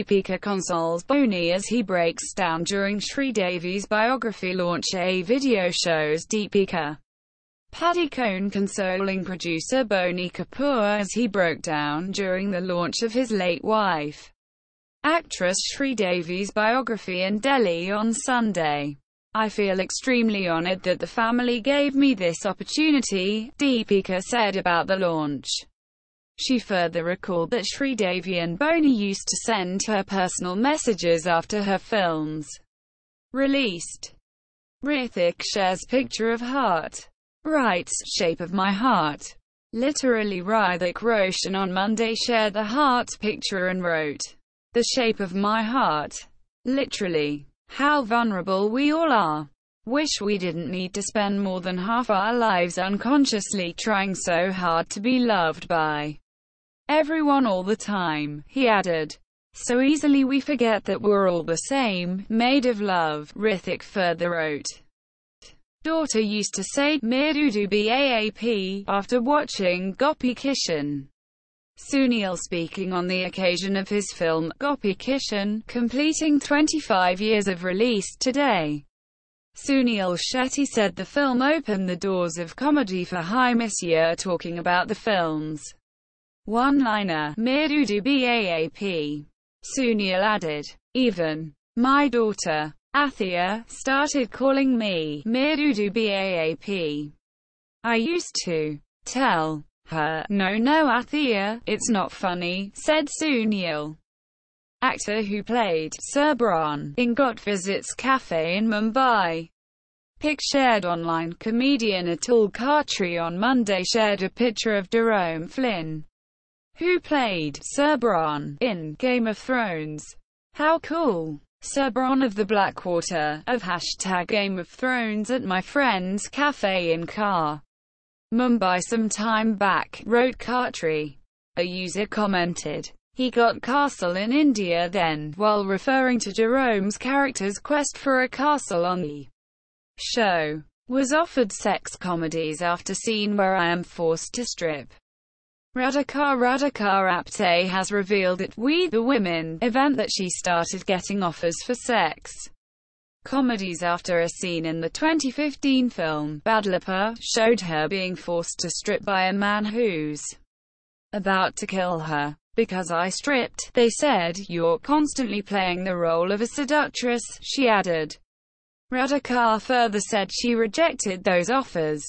Deepika consoles Boney as he breaks down during Sridevi's biography launch. A video shows Deepika Padukone consoling producer Boney Kapoor as he broke down during the launch of his late wife, actress Sridevi's biography in Delhi on Sunday. I feel extremely honored that the family gave me this opportunity, Deepika said about the launch. She further recalled that Sridevi and Boney used to send her personal messages after her films released. Hrithik shares picture of heart. Writes, shape of my heart. Literally Hrithik Roshan on Monday shared the heart picture and wrote, the shape of my heart. Literally. How vulnerable we all are. Wish we didn't need to spend more than half our lives unconsciously trying so hard to be loved by everyone all the time, he added. So easily we forget that we're all the same, made of love, Hrithik further wrote. Daughter used to say, Mere do do Baap, after watching Gopi Kishan. Suniel speaking on the occasion of his film, Gopi Kishan, completing 25 years of release today. Suniel Shetty said the film opened the doors of comedy for Himesh talking about the film's one-liner, Mere do do Baap. Suniel added, even my daughter, Athiya, started calling me Mere do do Baap. I used to tell her, no no Athiya, it's not funny, said Suniel. Actor who played Ser Bronn in GoT visits cafe in Mumbai. Pic shared online Comedian Atul Khatri on Monday shared a picture of Jerome Flynn, who played Ser Bronn in Game of Thrones. How cool! Ser Bronn of the Blackwater, of hashtag Game of Thrones at my friend's cafe in Khar. Mumbai some time back, wrote Khatri. A user commented, he got castle in India then, while referring to Jerome's character's quest for a castle on the show. Was offered sex comedies after scene where I am forced to strip. Radhika Radhika Apte has revealed at We the Women event that she started getting offers for sex comedies after a scene in the 2015 film, Badlapur, showed her being forced to strip by a man who's about to kill her. Because I stripped, they said, you're constantly playing the role of a seductress, she added. Radhika further said she rejected those offers.